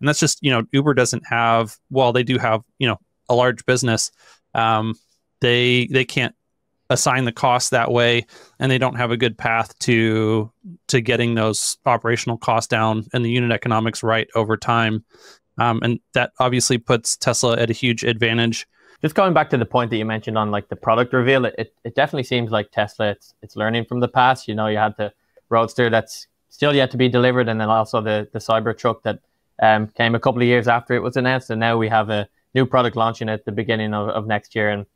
and that's just you know Uber doesn't have well they do have you know a large business um, they they can't assign the cost that way and they don't have a good path to to getting those operational costs down and the unit economics right over time. Um, and that obviously puts tesla at a huge advantage. Just going back to the point that you mentioned on like the product reveal it, it, it definitely seems like tesla it's, it's learning from the past. You know you had the roadster that's still yet to be delivered and then also the the cybertruck that um, came a couple of years after it was announced and now we have a new product launching at the beginning of, of next year and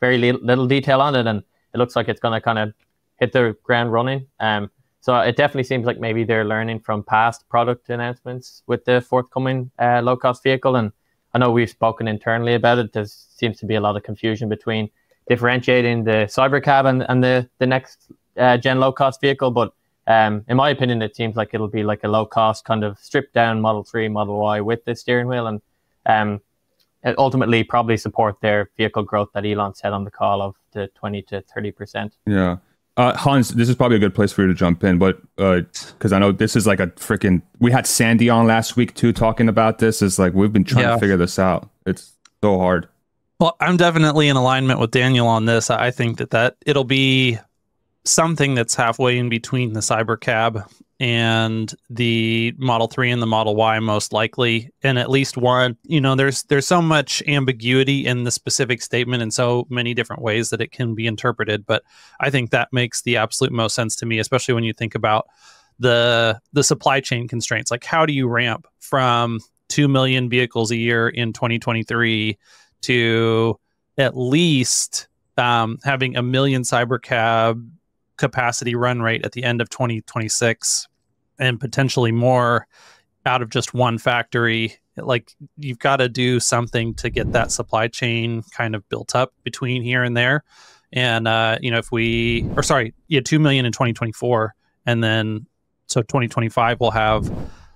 very little, detail on it, and it looks like it's going to kind of hit the ground running. Um, so it definitely seems like maybe they're learning from past product announcements with the forthcoming uh, low cost vehicle. And I know we've spoken internally about it. There seems to be a lot of confusion between differentiating the Cybercab and, and the, the next uh, gen low cost vehicle. But um, in my opinion, it seems like it'll be like a low cost kind of stripped down Model 3, Model Y with the steering wheel. And um, ultimately probably support their vehicle growth that Elon said on the call of the 20 to 30 percent. Yeah. Uh, Hans, this is probably a good place for you to jump in, but because uh, I know this is like a freaking. We had Sandy on last week too, talking about this. It's like we've been trying yeah. to figure this out. It's so hard. Well, I'm definitely in alignment with Daniel on this. I think that that it'll be something that's halfway in between the Cybercab and the Model 3 and the Model Y most likely and at least one you know there's there's so much ambiguity in the specific statement in so many different ways that it can be interpreted but I think that makes the absolute most sense to me especially when you think about the the supply chain constraints. Like how do you ramp from 2 million vehicles a year in 2023 to at least um, having a million cybercab capacity run rate at the end of 2026 and potentially more out of just one factory like you've got to do something to get that supply chain kind of built up between here and there. And uh, you know if we or sorry yeah 2 million in 2024 and then so 2025 we'll have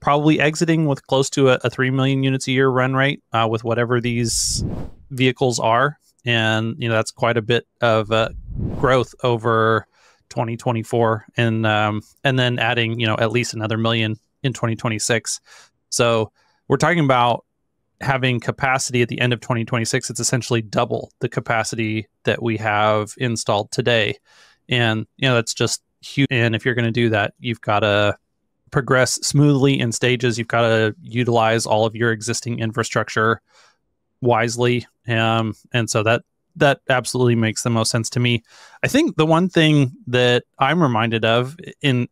probably exiting with close to a, a 3 million units a year run rate uh, with whatever these vehicles are. And you know that's quite a bit of uh, growth over 2024 and um, and then adding you know at least another million in 2026 so we're talking about having capacity at the end of 2026 it's essentially double the capacity that we have installed today. And you know that's just huge. And if you're going to do that you've got to progress smoothly in stages. You've got to utilize all of your existing infrastructure wisely. Um, and so that that absolutely makes the most sense to me. I think the one thing that I'm reminded of in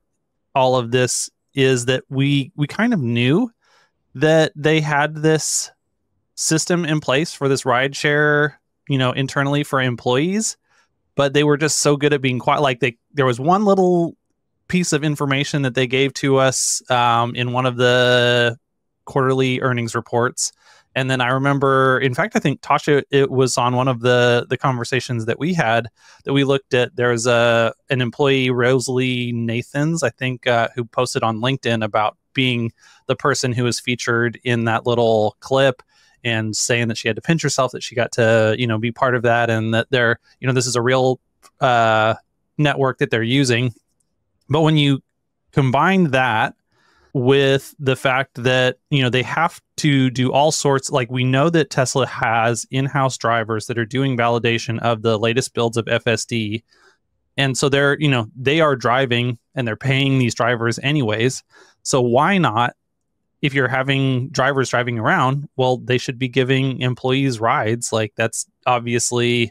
all of this is that we we kind of knew that they had this system in place for this ride share, you know, internally for employees, but they were just so good at being quiet. Like they, there was one little piece of information that they gave to us um, in one of the quarterly earnings reports and then I remember, in fact, I think Tasha, it was on one of the the conversations that we had that we looked at. There was a an employee, Rosalie Nathans, I think, uh, who posted on LinkedIn about being the person who was featured in that little clip and saying that she had to pinch herself that she got to you know be part of that and that they're you know this is a real uh, network that they're using. But when you combine that with the fact that you know they have to do all sorts like we know that Tesla has in-house drivers that are doing validation of the latest builds of FSD and so they're you know they are driving and they're paying these drivers anyways so why not if you're having drivers driving around well they should be giving employees rides like that's obviously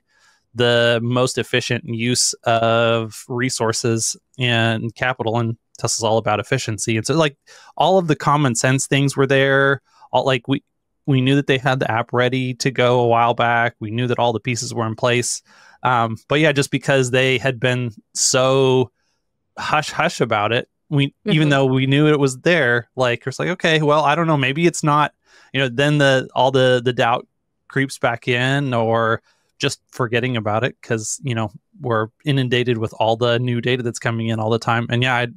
the most efficient use of resources and capital and Tesla's all about efficiency. And so like all of the common sense things were there. All like we we knew that they had the app ready to go a while back. We knew that all the pieces were in place. Um, but yeah, just because they had been so hush hush about it, we mm-hmm. even though we knew it was there, like it's like, okay, well, I don't know, maybe it's not, you know, then the all the the doubt creeps back in or just forgetting about it because you know we're inundated with all the new data that's coming in all the time and yeah i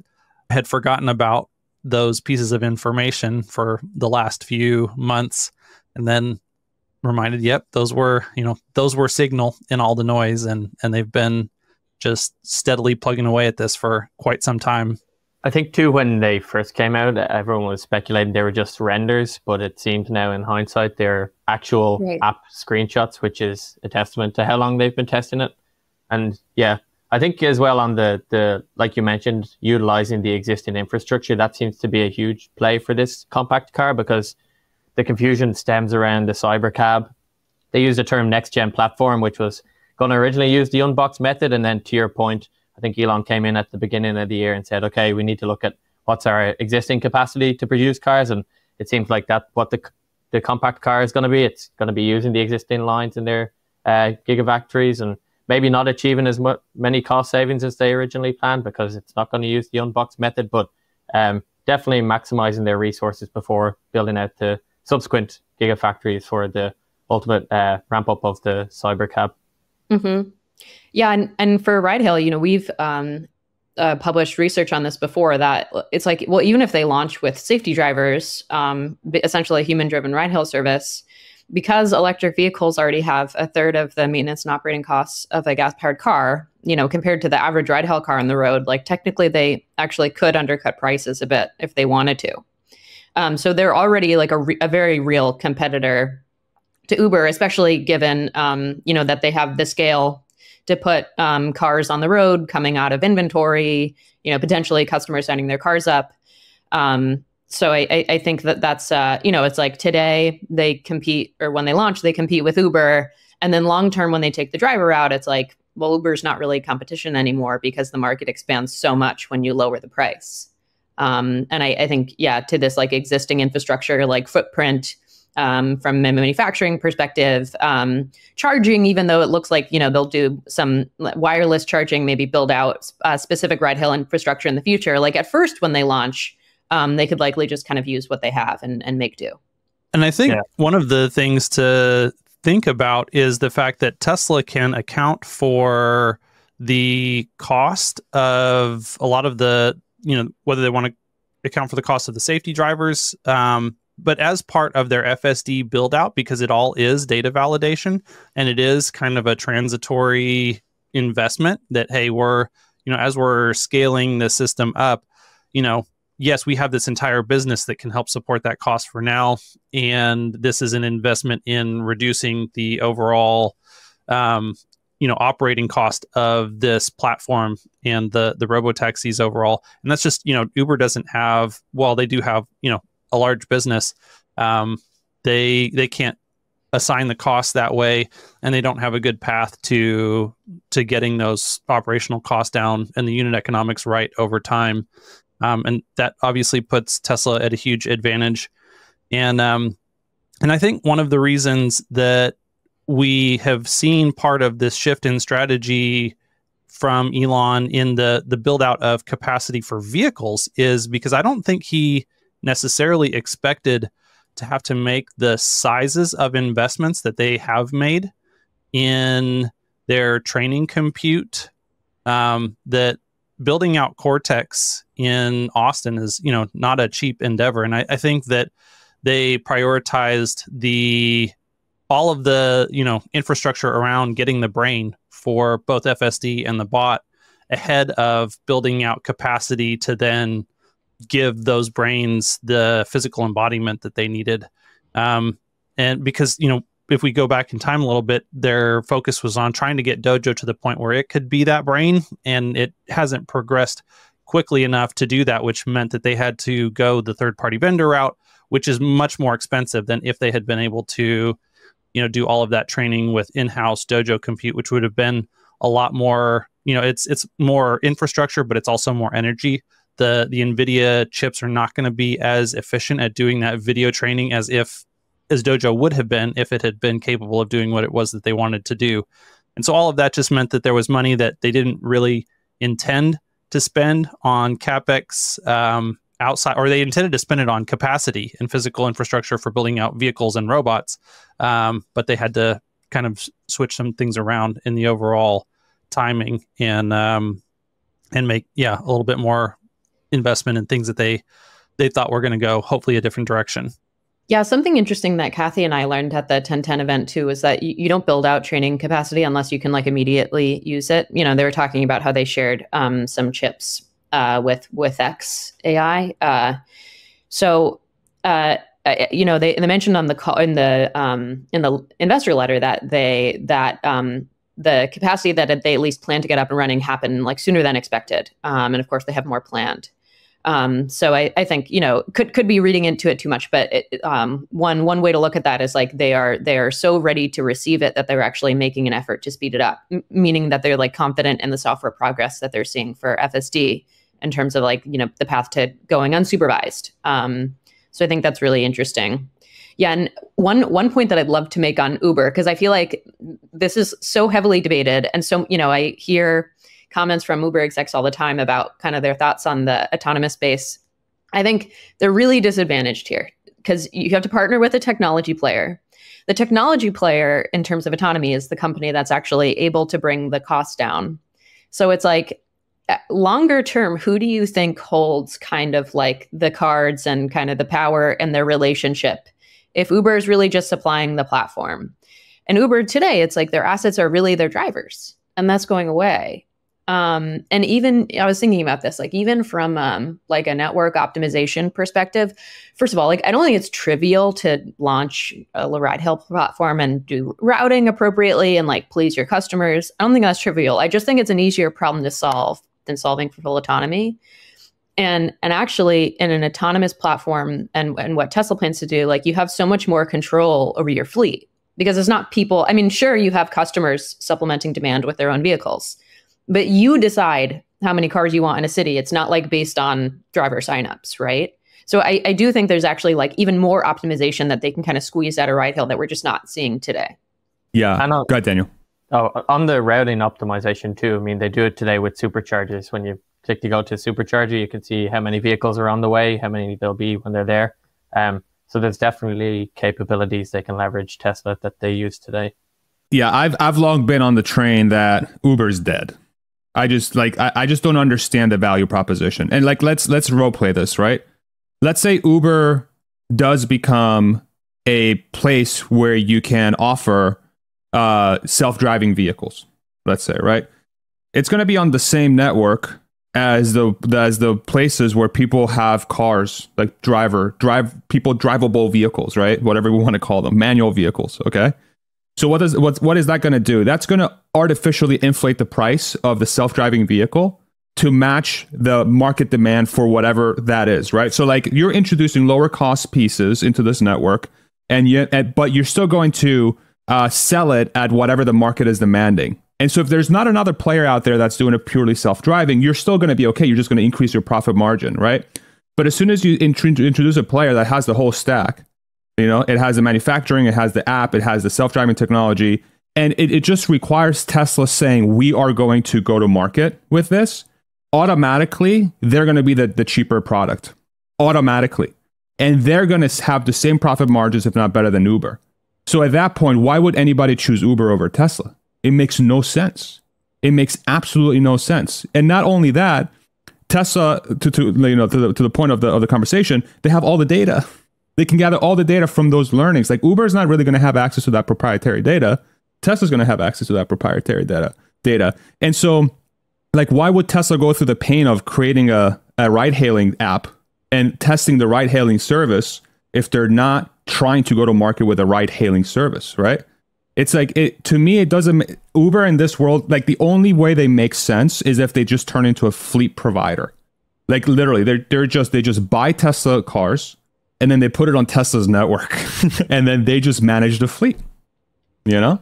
had forgotten about those pieces of information for the last few months and then reminded yep those were you know those were signal in all the noise and and they've been just steadily plugging away at this for quite some time I think too when they first came out, everyone was speculating they were just renders, but it seems now in hindsight they're actual right. app screenshots, which is a testament to how long they've been testing it. And yeah, I think as well on the the like you mentioned, utilizing the existing infrastructure that seems to be a huge play for this compact car because the confusion stems around the cybercab. They used the term next gen platform, which was going to originally use the unbox method, and then to your point I think Elon came in at the beginning of the year and said, okay, we need to look at what's our existing capacity to produce cars. And it seems like that what the, the compact car is going to be. It's going to be using the existing lines in their uh, gigafactories and maybe not achieving as much, many cost savings as they originally planned because it's not going to use the unbox method, but um, definitely maximizing their resources before building out the subsequent gigafactories for the ultimate uh, ramp up of the cybercab. Mm-hmm. Yeah, and and for ride hail, you know, we've um, uh, published research on this before that it's like, well, even if they launch with safety drivers, um, essentially a human-driven ride hail service, because electric vehicles already have a third of the maintenance and operating costs of a gas-powered car, you know, compared to the average ride hail car on the road, like technically they actually could undercut prices a bit if they wanted to. Um, so they're already like a, re- a very real competitor to Uber, especially given um, you know that they have the scale to put um, cars on the road coming out of inventory, you know, potentially customers sending their cars up. Um, so I, I, think that that's, uh, you know, it's like today they compete, or when they launch, they compete with Uber. And then long term, when they take the driver out, it's like, well, Uber's not really competition anymore because the market expands so much when you lower the price. Um, and I, I think, yeah, to this like existing infrastructure, like footprint, um, from a manufacturing perspective. Um, charging, even though it looks like you know they'll do some wireless charging, maybe build out uh, specific ride hail infrastructure in the future. Like at first, when they launch, um, they could likely just kind of use what they have and, and make do. And I think yeah. one of the things to think about is the fact that Tesla can account for the cost of a lot of the, you know, whether they want to account for the cost of the safety drivers, um, but as part of their FSD build out, because it all is data validation and it is kind of a transitory investment that, hey, we're, you know, as we're scaling the system up, you know, yes, we have this entire business that can help support that cost for now. And this is an investment in reducing the overall, um, you know, operating cost of this platform and the the robo taxis overall. And that's just, you know, Uber doesn't have, well, they do have, you know, a large business, um, they they can't assign the cost that way, and they don't have a good path to to getting those operational costs down and the unit economics right over time. Um, and that obviously puts Tesla at a huge advantage. And um, and I think one of the reasons that we have seen part of this shift in strategy from Elon in the the build out of capacity for vehicles is because I don't think he necessarily expected to have to make the sizes of investments that they have made in their training compute um, that building out cortex in austin is you know not a cheap endeavor and I, I think that they prioritized the all of the you know infrastructure around getting the brain for both fsd and the bot ahead of building out capacity to then give those brains the physical embodiment that they needed. Um, and because, you know, if we go back in time a little bit, their focus was on trying to get Dojo to the point where it could be that brain, and it hasn't progressed quickly enough to do that, which meant that they had to go the third party vendor route, which is much more expensive than if they had been able to, you know, do all of that training with in house Dojo compute, which would have been a lot more, you know, it's it's more infrastructure, but it's also more energy. The the NVIDIA chips are not going to be as efficient at doing that video training as if as Dojo would have been if it had been capable of doing what it was that they wanted to do. And so all of that just meant that there was money that they didn't really intend to spend on capex um, outside, or they intended to spend it on capacity and physical infrastructure for building out vehicles and robots, um, but they had to kind of switch some things around in the overall timing and um, and make yeah a little bit more investment in things that they they thought were going to go hopefully a different direction. Yeah, something interesting that Cathie and I learned at the 1010 event too is that you, you, don't build out training capacity unless you can like immediately use it. You know, they were talking about how they shared um, some chips uh, with with X AI. Uh, so uh, you know they, they mentioned on the call in the um, in the investor letter that they that um, the capacity that they at least plan to get up and running happen like sooner than expected, um, and of course they have more planned. Um, so I, I, think you know could could be reading into it too much, but it, um, one one way to look at that is like they are they are so ready to receive it that they're actually making an effort to speed it up, m- meaning that they're like confident in the software progress that they're seeing for FSD in terms of like you know the path to going unsupervised. Um, so I think that's really interesting. Yeah, and one one point that I'd love to make on Uber because I feel like this is so heavily debated, and so you know I hear comments from Uber execs all the time about kind of their thoughts on the autonomous space. I think they're really disadvantaged here because you have to partner with a technology player. The technology player, in terms of autonomy, is the company that's actually able to bring the cost down. So it's like uh, longer term, who do you think holds kind of like the cards and kind of the power and their relationship? If Uber is really just supplying the platform. And Uber today, it's like their assets are really their drivers, and that's going away. Um, and even I was thinking about this, like even from um, like a network optimization perspective. First of all, like I don't think it's trivial to launch a ride hail platform and do routing appropriately and like please your customers. I don't think that's trivial. I just think it's an easier problem to solve than solving for full autonomy. And and actually in an autonomous platform and, and what Tesla plans to do, like you have so much more control over your fleet because it's not people. I mean, sure, you have customers supplementing demand with their own vehicles, but you decide how many cars you want in a city. It's not like based on driver signups, right? So I, I do think there's actually like even more optimization that they can kind of squeeze out of ride hail that we're just not seeing today. Yeah. I know. Go ahead, Daniel. Oh, on the routing optimization too. I mean, they do it today with superchargers. When you click to go to supercharger, you can see how many vehicles are on the way, how many there'll be when they're there. Um, so there's definitely capabilities they can leverage Tesla that they use today. Yeah, I've I've long been on the train that Uber's dead. I just like I, I just don't understand the value proposition. And like let's let's role play this, right? Let's say Uber does become a place where you can offer uh, self-driving vehicles. Let's say, right? It's going to be on the same network as the as the places where people have cars, like driver drive people drivable vehicles, right? Whatever we want to call them, manual vehicles. Okay. So what does what what is that going to do? That's going to artificially inflate the price of the self-driving vehicle to match the market demand for whatever that is, right? So like you're introducing lower cost pieces into this network, and yet, but you're still going to uh, sell it at whatever the market is demanding. And so if there's not another player out there that's doing a purely self-driving, you're still going to be okay. You're just going to increase your profit margin, right? But as soon as you int- introduce a player that has the whole stack, you know, it has the manufacturing, it has the app, it has the self-driving technology, and it, it just requires Tesla saying we are going to go to market with this. Automatically, they're going to be the, the cheaper product. Automatically. And they're going to have the same profit margins, if not better than Uber. So at that point, why would anybody choose Uber over Tesla? It makes no sense. It makes absolutely no sense. And not only that, Tesla, to, to you know, to the, to the point of the of the conversation, they have all the data. They can gather all the data from those learnings. Like Uber is not really going to have access to that proprietary data. Tesla's going to have access to that proprietary data. Data, and so, like, why would Tesla go through the pain of creating a, a ride-hailing app and testing the ride-hailing service if they're not trying to go to market with a ride hailing service, right? It's like it to me it doesn't Uber in this world like the only way they make sense is if they just turn into a fleet provider. Like literally they're they're just they just buy Tesla cars and then they put it on Tesla's network and then they just manage the fleet. You know?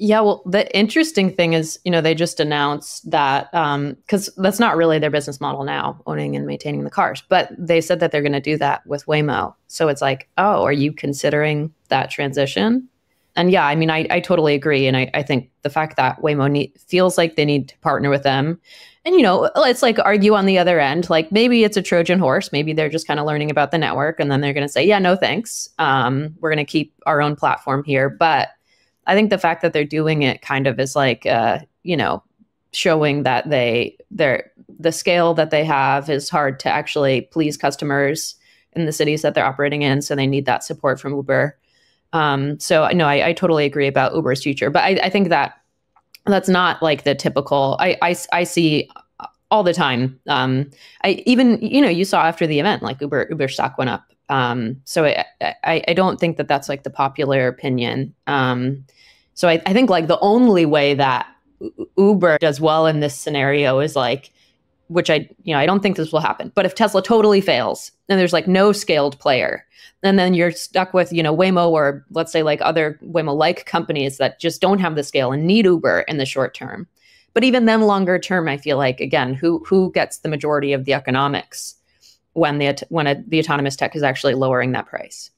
Yeah, well, the interesting thing is, you know, they just announced that because um, that's not really their business model now, owning and maintaining the cars. But they said that they're going to do that with Waymo. So it's like, oh, are you considering that transition? And yeah, I mean, I, I totally agree. And I, I think the fact that Waymo need, feels like they need to partner with them, and you know, let's like argue on the other end, like maybe it's a Trojan horse. Maybe they're just kind of learning about the network, and then they're going to say, yeah, no thanks. Um, we're going to keep our own platform here, but I think the fact that they're doing it kind of is like, uh, you know, showing that they they're the scale that they have is hard to actually please customers in the cities that they're operating in. So they need that support from Uber. Um, so no, I, I totally agree about Uber's future, but I, I think that that's not like the typical. I, I I see all the time. Um, I even you know you saw after the event like Uber Uber stock went up. Um, so I, I, I don't think that that's like the popular opinion. Um, so I, I think like the only way that Uber does well in this scenario is like, which I you know I don't think this will happen. But if Tesla totally fails and there's like no scaled player, and then you're stuck with you know Waymo or let's say like other Waymo like companies that just don't have the scale and need Uber in the short term but even then, longer term, I feel like again, who who gets the majority of the economics when the when a, the autonomous tech is actually lowering that price?